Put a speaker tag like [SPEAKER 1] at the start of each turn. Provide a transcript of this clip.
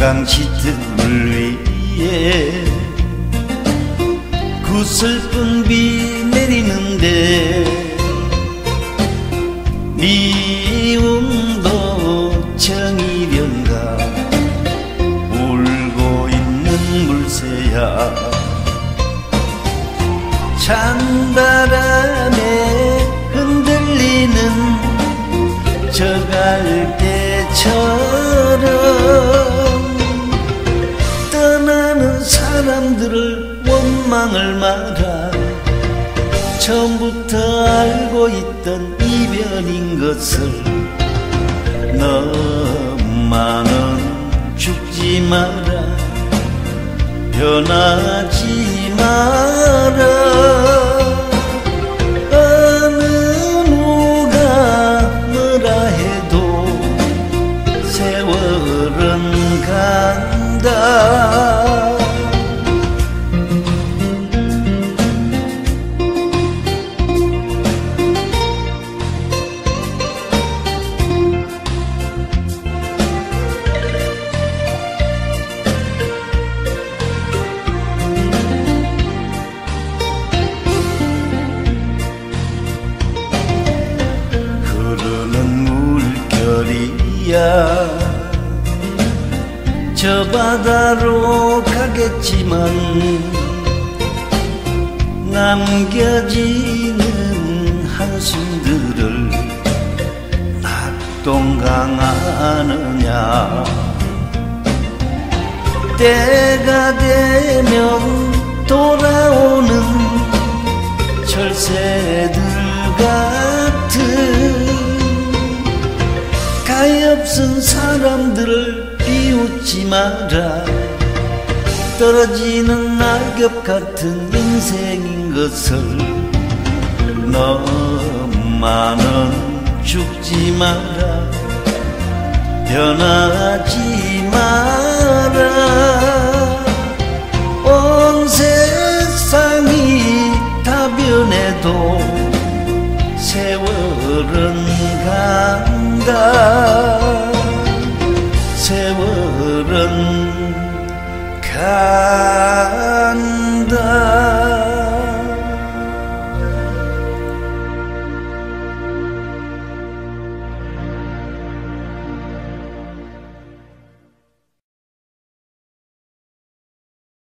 [SPEAKER 1] 강시틈을 위해 그 슬픈 비 내리는데 미움도 정이련가 울고 있는 물새야. 찬바람에 흔들리는 저 갈대 사람들을 원망을 말아 처음부터 알고 있던 이별인 것을 너만은 죽지 마라. 변하지 마라 저 바다로 가겠지만 남겨지는 한숨들을 낙동강하느냐? 때가 되면 돌아오는 철새들 사람들을 비웃지 마라. 떨어지는 낙엽 같은 인생인 것을 너만은 죽지 마라. 변하지 마라. 온 세상이 다 변해도 세월은 간다 kahrın kendi